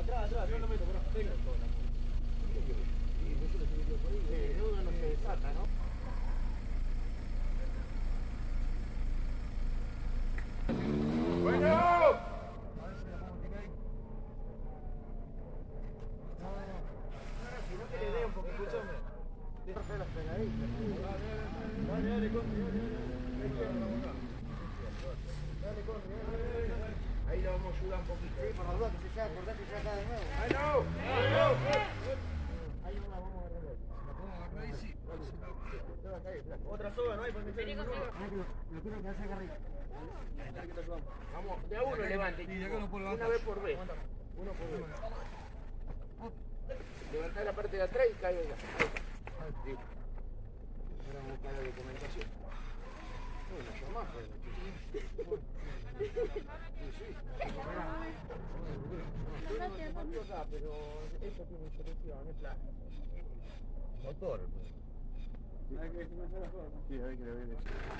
Atrás, atrás, yo lo meto por. Venga. Sí, uno no se desata, ¿no? ¡Bueno! Si no que le dé un poco, escúchame. Déjame las pegaditas. Dale, dale, Conde, dale, dale. Dale, Conde, dale, dale, dale. Ahí la vamos a ayudar un poquito. Sí, por la duda que se sea, acordate que ya está de nuevo. ¡Ay, no! ¡Ay, no! No la vamos a agarrar. ¿La podemos agarrar ahí? Sí. Otra soga, ¿no hay? Para meter en uno. Lo quiero que hace arriba. Vamos, de a uno levante. Y de acá no puedo Una levantar. vez por vez. Uno por vez. Levantá la parte de atrás y cae allá. Ahí. Sí. Ahora vamos a buscar la documentación. Bueno, yo más, acá, pero esto tiene solución, es plano. Motor. Sí, hay que ver eso.